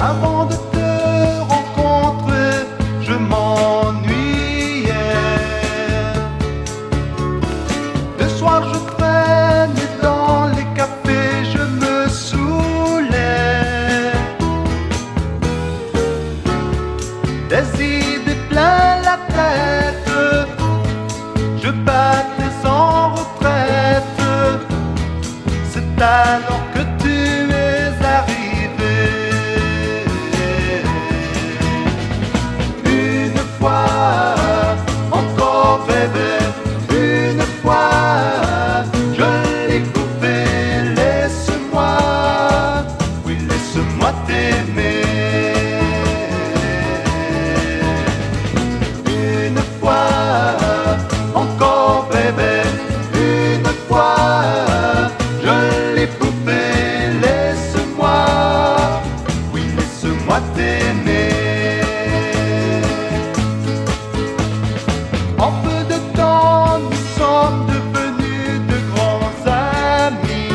I'm En peu de temps, nous sommes devenus de grands amis.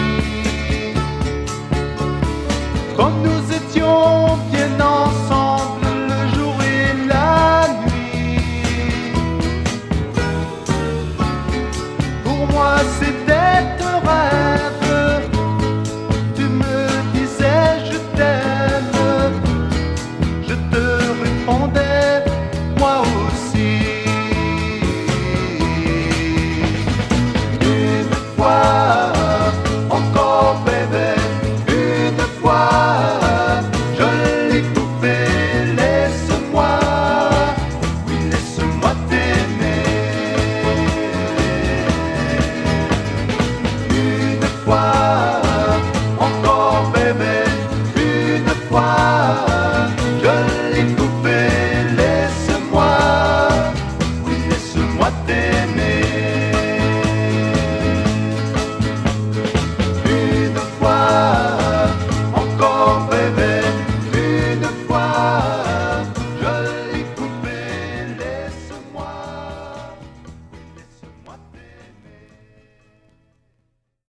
bébé une fois.